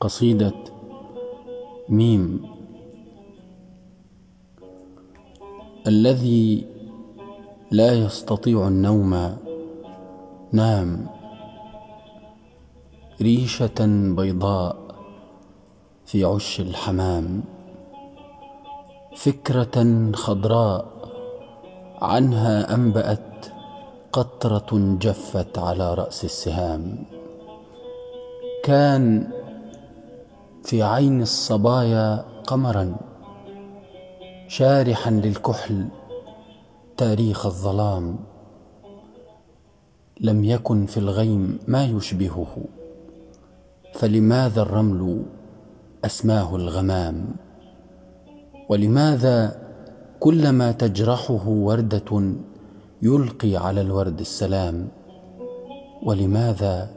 قصيدة ميم. الذي لا يستطيع النوم نام. ريشة بيضاء في عش الحمام. فكرة خضراء عنها أنبأت قطرة جفت على رأس السهام. كان في عين الصبايا قمرا شارحا للكحل تاريخ الظلام. لم يكن في الغيم ما يشبهه فلماذا الرمل أسماه الغمام؟ ولماذا كلما تجرحه وردة يلقي على الورد السلام ولماذا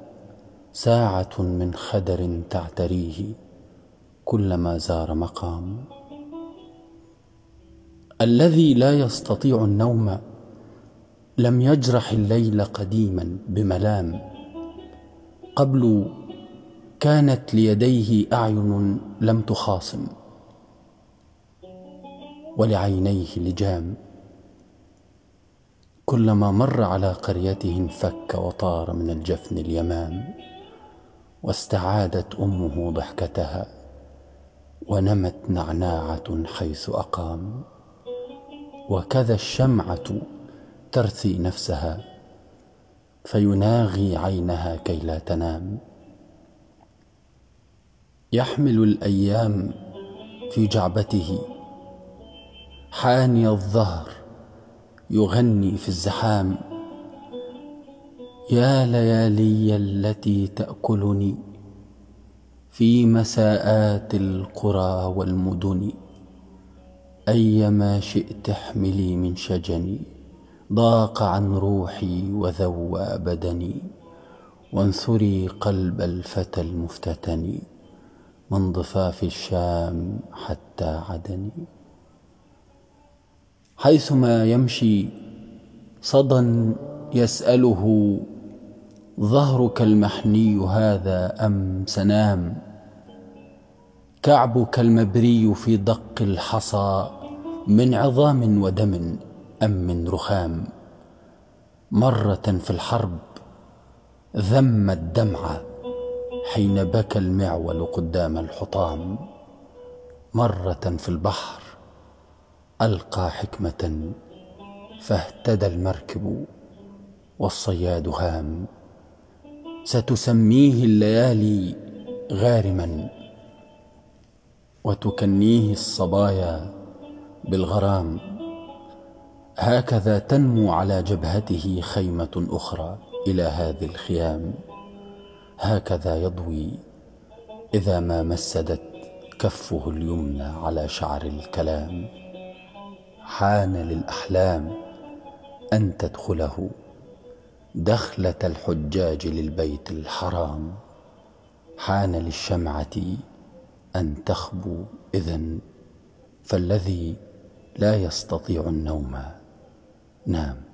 ساعة من خدر تعتريه كلما زار مقام؟ الذي لا يستطيع النوم لم يجرح الليل قديما بملام. قبل كانت ليديه أعين لم تخاصم ولعينيه لجام. كلما مر على قريته انفك وطار من الجفن اليمام واستعادت أمه ضحكتها ونمت نعناعة حيث أقام. وكذا الشمعة ترثي نفسها فيناغي عينها كي لا تنام. يحمل الأيام في جعبته حاني الظهر يغني في الزحام. يا ليالي التي تأكلني في مساءات القرى والمدن أيما شئت احملي من شجني ضاق عن روحي وذوى بدني وانثري قلب الفتى المفتتن من ضفاف الشام حتى عدني. حيثما يمشي صدى يسأله ظهرك المحني هذا أم سنام؟ كعبك المبري في دق الحصى من عظام ودم أم من رخام؟ مرة في الحرب ذم الدمع حين بكى المعول قدام الحطام. مرة في البحر ألقى حكمة فاهتدى المركب والصياد هام. ستسميه الليالي غارما وتكنيه الصبايا بالغرام. هكذا تنمو على جبهته خيمة أخرى إلى هذه الخيام. هكذا يضوي إذا ما مسدت كفه اليمنى على شعر الكلام. حان للأحلام أن تدخله دخلة الحجاج للبيت الحرام. حان للشمعة أن تخبو إذن فالذي لا يستطيع النوم نام.